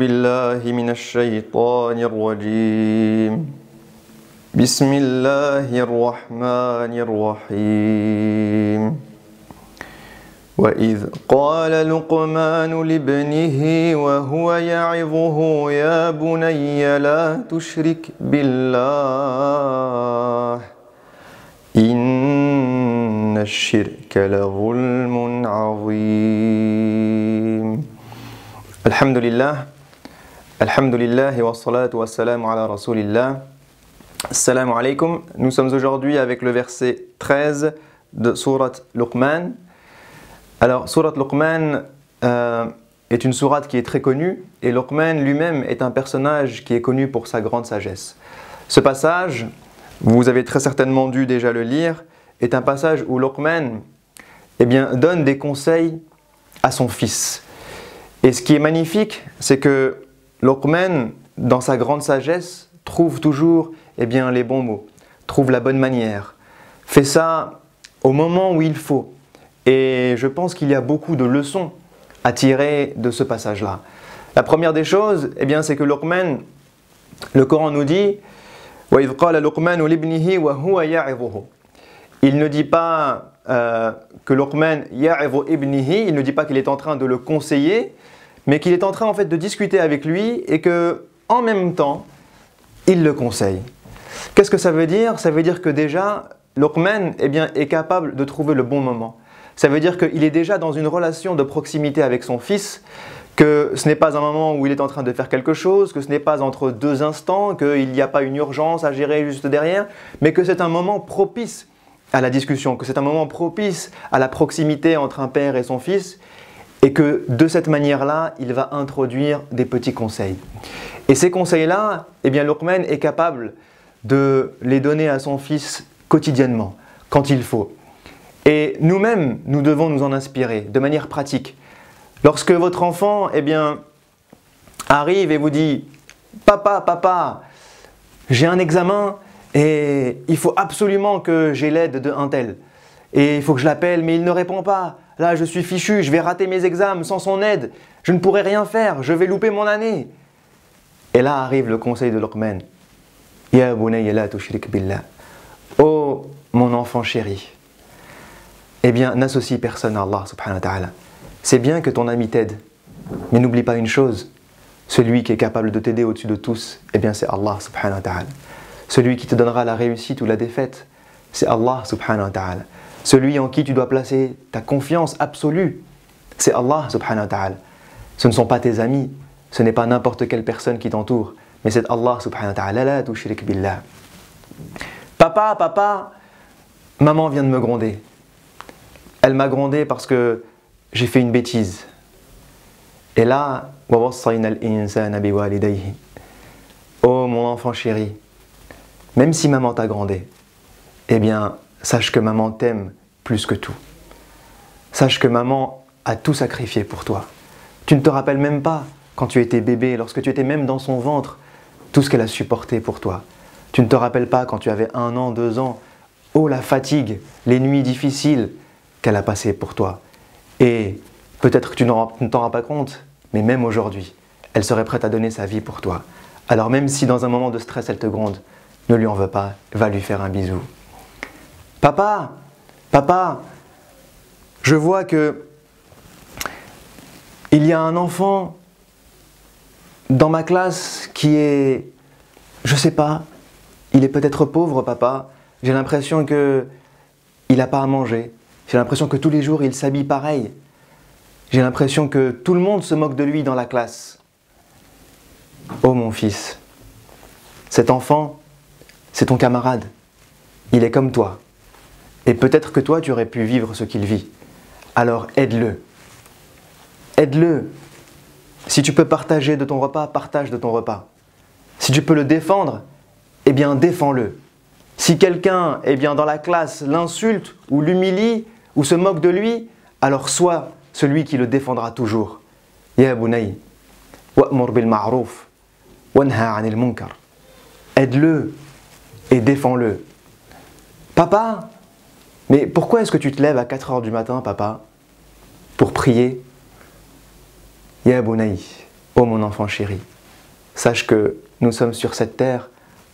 بالله من الشيطان الرجيم. بسم الله الرحمن الرحيم. وإذ قال لقمان لابنه وهو يعظه يا بني لا تشرك بالله إن الشرك لظلم عظيم. الحمد لله. Alhamdulillah et wassalatu wassalamu ala rasulillah. Assalamu alaikum. Nous sommes aujourd'hui avec le verset 13 de Surat Luqman. Alors, Surat Luqman euh, est une sourate qui est très connue et Luqman lui-même est un personnage qui est connu pour sa grande sagesse. Ce passage, vous avez très certainement dû déjà le lire, est un passage où Luqman eh bien, donne des conseils à son fils. Et ce qui est magnifique, c'est que Luqman, dans sa grande sagesse, trouve toujours eh bien, les bons mots, trouve la bonne manière, fait ça au moment où il faut. Et je pense qu'il y a beaucoup de leçons à tirer de ce passage-là. La première des choses, eh bien, c'est que Luqman, le Coran nous dit il ne dit pas euh, que ibnihi, il ne dit pas qu'il est en train de le conseiller, mais qu'il est en train en fait de discuter avec lui et que en même temps, il le conseille. Qu'est-ce que ça veut dire? Ça veut dire que déjà, Luqman eh bien, est capable de trouver le bon moment. Ça veut dire qu'il est déjà dans une relation de proximité avec son fils, que ce n'est pas un moment où il est en train de faire quelque chose, que ce n'est pas entre deux instants, qu'il n'y a pas une urgence à gérer juste derrière, mais que c'est un moment propice à la discussion, que c'est un moment propice à la proximité entre un père et son fils, et que de cette manière-là, il va introduire des petits conseils. Et ces conseils-là, eh bien, est capable de les donner à son fils quotidiennement, quand il faut. Et nous-mêmes, nous devons nous en inspirer de manière pratique. Lorsque votre enfant eh arrive et vous dit Papa, papa, j'ai un examen et il faut absolument que j'ai l'aide d'un tel. Et il faut que je l'appelle, mais il ne répond pas. Là, je suis fichu, je vais rater mes examens sans son aide. Je ne pourrai rien faire, je vais louper mon année. Et là arrive le conseil de Luqman. Ya la tushrik billah. Oh mon enfant chéri. Eh bien, n'associe personne à Allah subhanahu. C'est bien que ton ami t'aide, mais n'oublie pas une chose. Celui qui est capable de t'aider au-dessus de tous, eh bien c'est Allah subhanahu. Celui qui te donnera la réussite ou la défaite, c'est Allah subhanahu. Celui en qui tu dois placer ta confiance absolue, c'est Allah subhanahu wa ta'ala. Ce ne sont pas tes amis, ce n'est pas n'importe quelle personne qui t'entoure, mais c'est Allah subhanahu wa ta'ala, la. Papa, papa, maman vient de me gronder. Elle m'a grondé parce que j'ai fait une bêtise. Et là, oh mon enfant chéri, même si maman t'a grondé, eh bien, sache que maman t'aime plus que tout. Sache que maman a tout sacrifié pour toi. Tu ne te rappelles même pas quand tu étais bébé, lorsque tu étais même dans son ventre, tout ce qu'elle a supporté pour toi. Tu ne te rappelles pas quand tu avais un an, deux ans, oh la fatigue, les nuits difficiles qu'elle a passées pour toi. Et peut-être que tu ne t'en rends pas compte, mais même aujourd'hui, elle serait prête à donner sa vie pour toi. Alors même si dans un moment de stress elle te gronde, ne lui en veux pas, va lui faire un bisou. Papa, papa, je vois que il y a un enfant dans ma classe qui est, je sais pas, il est peut-être pauvre, papa. J'ai l'impression que il n'a pas à manger. J'ai l'impression que tous les jours il s'habille pareil. J'ai l'impression que tout le monde se moque de lui dans la classe. Oh mon fils, cet enfant, c'est ton camarade. Il est comme toi. Et peut-être que toi, tu aurais pu vivre ce qu'il vit. Alors aide-le. Aide-le si tu peux partager de ton repas, partage de ton repas. Si tu peux le défendre, eh bien défends-le. Si quelqu'un, eh bien dans la classe, l'insulte ou l'humilie ou se moque de lui, alors sois celui qui le défendra toujours. Ya bunay, wa'mur bil ma'ruf, wanha 'anil munkar. Aide-le et défends-le. Papa, mais pourquoi est-ce que tu te lèves à 4 heures du matin, papa, pour prier? Ya Ô mon enfant chéri, sache que nous sommes sur cette terre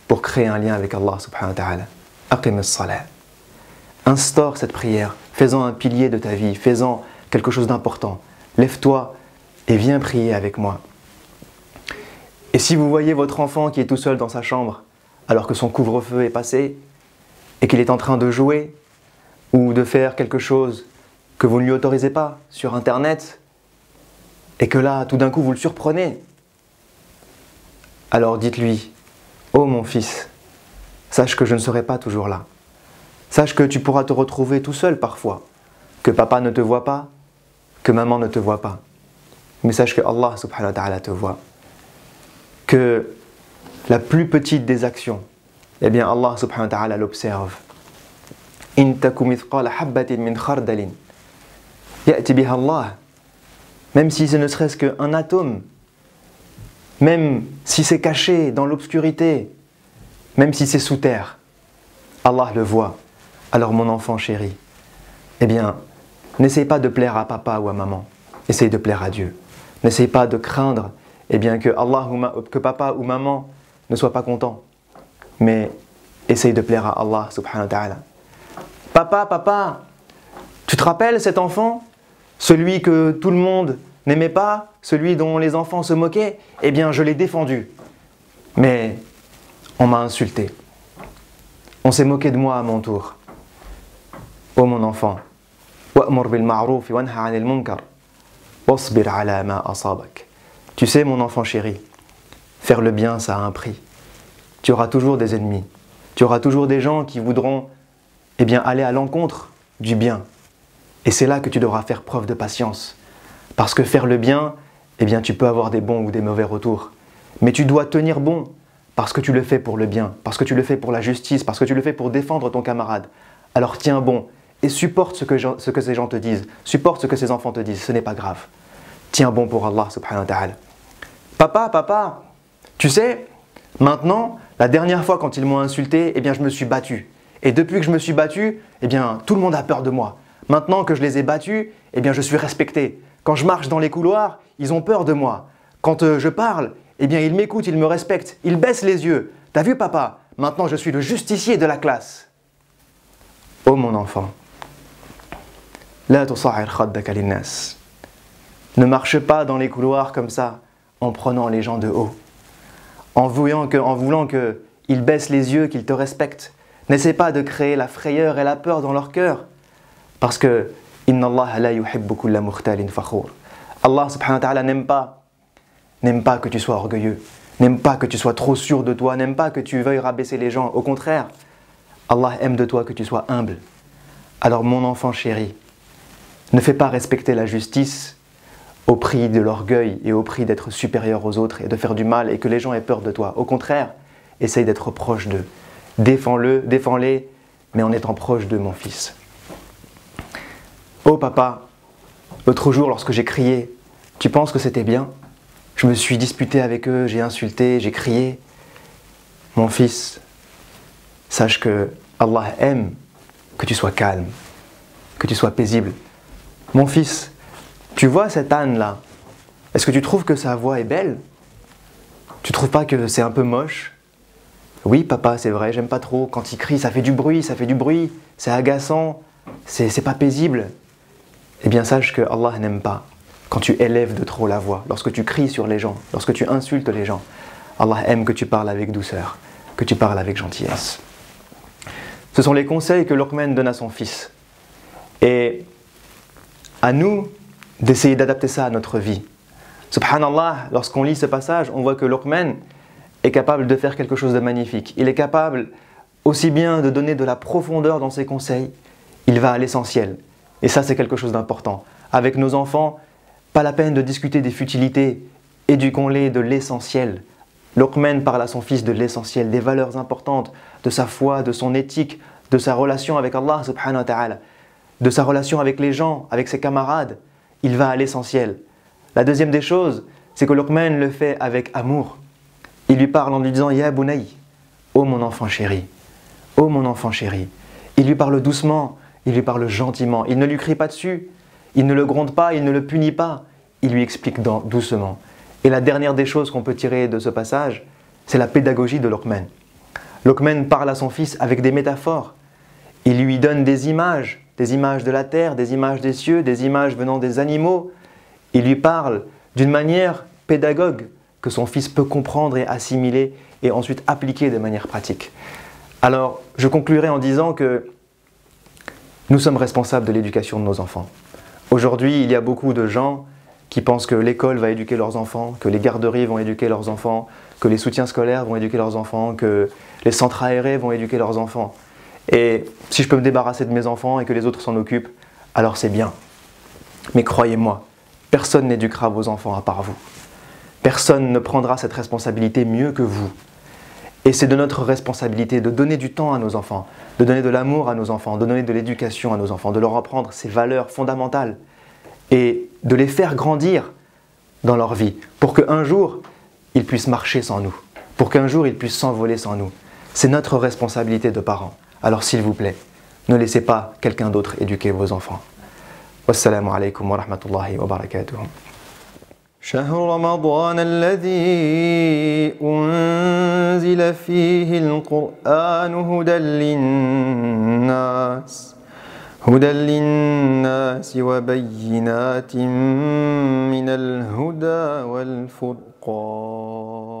pour créer un lien avec Allah subhanahu wa ta'ala. Aqim salat Instaure cette prière, fais-en un pilier de ta vie, fais-en quelque chose d'important. Lève-toi et viens prier avec moi. Et si vous voyez votre enfant qui est tout seul dans sa chambre, alors que son couvre-feu est passé, et qu'il est en train de jouer, ou de faire quelque chose que vous ne lui autorisez pas sur Internet, et que là, tout d'un coup, vous le surprenez, alors dites-lui, Ô oh mon fils, sache que je ne serai pas toujours là. Sache que tu pourras te retrouver tout seul parfois, que papa ne te voit pas, que maman ne te voit pas. Mais sache que Allah subhanahu wa ta'ala te voit. Que la plus petite des actions, eh bien Allah subhanahu wa ta'ala l'observe. In min khardalin. Allah. Même si ce ne serait-ce qu'un atome, même si c'est caché dans l'obscurité, même si c'est sous terre, Allah le voit. Alors mon enfant chéri, eh bien, n'essaye pas de plaire à papa ou à maman, essaye de plaire à Dieu. N'essaye pas de craindre eh bien, que, Allah ou que papa ou maman ne soient pas contents, mais essaye de plaire à Allah subhanahu wa ta'ala. Papa, papa, tu te rappelles cet enfant? Celui que tout le monde n'aimait pas Celui dont les enfants se moquaient? Eh bien, je l'ai défendu. Mais on m'a insulté. On s'est moqué de moi à mon tour. Ô mon enfant, tu sais, mon enfant chéri, faire le bien, ça a un prix. Tu auras toujours des ennemis. Tu auras toujours des gens qui voudront eh bien, aller à l'encontre du bien. Et c'est là que tu devras faire preuve de patience. Parce que faire le bien, eh bien, tu peux avoir des bons ou des mauvais retours. Mais tu dois tenir bon parce que tu le fais pour le bien, parce que tu le fais pour la justice, parce que tu le fais pour défendre ton camarade. Alors tiens bon et supporte ce que, ce que ces gens te disent, supporte ce que ces enfants te disent, ce n'est pas grave. Tiens bon pour Allah subhanahu wa ta'ala. Papa, papa, tu sais, maintenant, la dernière fois quand ils m'ont insulté, eh bien je me suis battu. Et depuis que je me suis battu, eh bien tout le monde a peur de moi. Maintenant que je les ai battus, eh bien je suis respecté. Quand je marche dans les couloirs, ils ont peur de moi. Quand euh, je parle, eh bien ils m'écoutent, ils me respectent, ils baissent les yeux. T'as vu papa? Maintenant je suis le justicier de la classe. Oh mon enfant, ne marche pas dans les couloirs comme ça, en prenant les gens de haut, en voulant que, en voulant baissent les yeux, qu'ils te respectent. N'essaie pas de créer la frayeur et la peur dans leur cœur, parce que Allah subhanahu wa ta'ala n'aime pas, n'aime pas que tu sois orgueilleux, n'aime pas que tu sois trop sûr de toi, n'aime pas que tu veuilles rabaisser les gens. Au contraire, Allah aime de toi que tu sois humble. Alors mon enfant chéri, ne fais pas respecter la justice au prix de l'orgueil et au prix d'être supérieur aux autres et de faire du mal et que les gens aient peur de toi. Au contraire, essaye d'être proche d'eux. Défends-le, défends-les, mais en étant proche de mon fils. Oh papa, l'autre jour lorsque j'ai crié, tu penses que c'était bien? Je me suis disputé avec eux, j'ai insulté, j'ai crié. Mon fils, sache que Allah aime que tu sois calme, que tu sois paisible. Mon fils, tu vois cette âne-là? Est-ce que tu trouves que sa voix est belle? Tu trouves pas que c'est un peu moche? Oui, papa, c'est vrai, j'aime pas trop. Quand il crie, ça fait du bruit, ça fait du bruit, c'est agaçant, c'est pas paisible. Eh bien, sache que Allah n'aime pas quand tu élèves de trop la voix, lorsque tu cries sur les gens, lorsque tu insultes les gens. Allah aime que tu parles avec douceur, que tu parles avec gentillesse. Ce sont les conseils que Luqman donne à son fils. Et à nous d'essayer d'adapter ça à notre vie. Subhanallah, lorsqu'on lit ce passage, on voit que Luqman est capable de faire quelque chose de magnifique. Il est capable aussi bien de donner de la profondeur dans ses conseils, il va à l'essentiel. Et ça, c'est quelque chose d'important. Avec nos enfants, pas la peine de discuter des futilités, éduquons-les de l'essentiel. Luqman parle à son fils de l'essentiel, des valeurs importantes, de sa foi, de son éthique, de sa relation avec Allah subhanahu wa ta'ala, de sa relation avec les gens, avec ses camarades il va à l'essentiel. La deuxième des choses, c'est que Luqman le fait avec amour. Il lui parle en lui disant Ya ô mon enfant chéri, ô mon enfant chéri. Il lui parle doucement, il lui parle gentiment, il ne lui crie pas dessus, il ne le gronde pas, il ne le punit pas, il lui explique doucement. Et la dernière des choses qu'on peut tirer de ce passage, c'est la pédagogie de Luqman. Luqman parle à son fils avec des métaphores. Il lui donne des images, des images de la terre, des images des cieux, des images venant des animaux. Il lui parle d'une manière pédagogue que son fils peut comprendre et assimiler et ensuite appliquer de manière pratique. Alors, je conclurai en disant que nous sommes responsables de l'éducation de nos enfants. Aujourd'hui, il y a beaucoup de gens qui pensent que l'école va éduquer leurs enfants, que les garderies vont éduquer leurs enfants, que les soutiens scolaires vont éduquer leurs enfants, que les centres aérés vont éduquer leurs enfants. Et si je peux me débarrasser de mes enfants et que les autres s'en occupent, alors c'est bien. Mais croyez-moi, personne n'éduquera vos enfants à part vous. Personne ne prendra cette responsabilité mieux que vous. Et c'est de notre responsabilité de donner du temps à nos enfants, de donner de l'amour à nos enfants, de donner de l'éducation à nos enfants, de leur apprendre ces valeurs fondamentales et de les faire grandir dans leur vie pour qu'un jour ils puissent marcher sans nous, pour qu'un jour ils puissent s'envoler sans nous. C'est notre responsabilité de parents. Alors s'il vous plaît, ne laissez pas quelqu'un d'autre éduquer vos enfants. Wassalamu alaikum wa rahmatullahi wa barakatuh. شهر رمضان الذي أنزل فيه القرآن هدى للناس هدى للناس وبينات من الهدى والفرقان.